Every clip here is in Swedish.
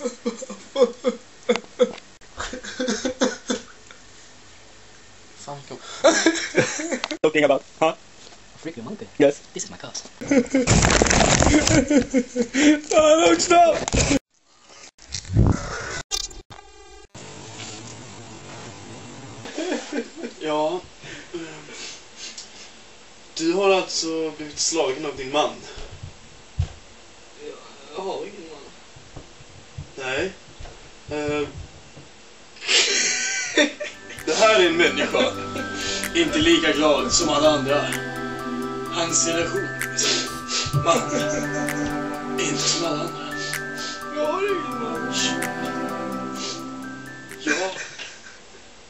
Sound. Talking about, huh? Freaking monkey. Yes. This is my cat. oh, no, stop! Ja. Du har alltså blivit slagen av din man. Eh. Det här är en människa. Inte lika glad som alla andra. Hans relation med sin man. Inte som alla andra. Jag har ingen man. Jag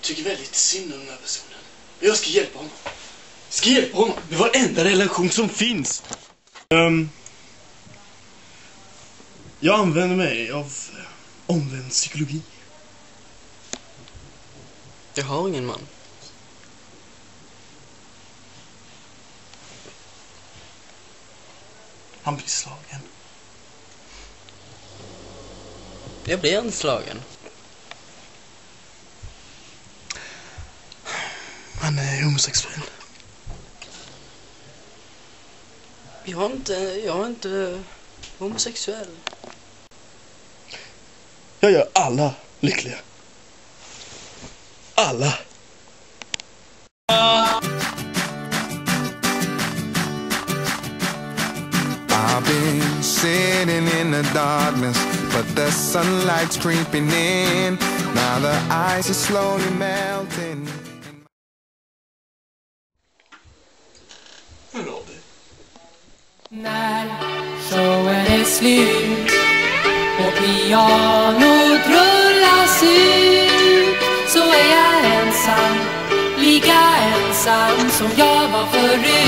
tycker väldigt synd om den här personen. Jag ska hjälpa honom. Jag ska hjälpa honom med varenda relation som finns. Um, jag använder mig av omvänd psykologi. Jag har ingen man. Han blir slagen. Jag blir inte slagen. Han är homosexuell. Jag är inte, jag är inte homosexuell. Jag gör alla lyckliga. Alla. I've been sitting in the darkness, but the sunlight's creeping in. Now the ice is slowly melting. Hör av dig. När showen är slut och pianot ensam som jag var förut.